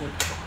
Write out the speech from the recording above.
Good.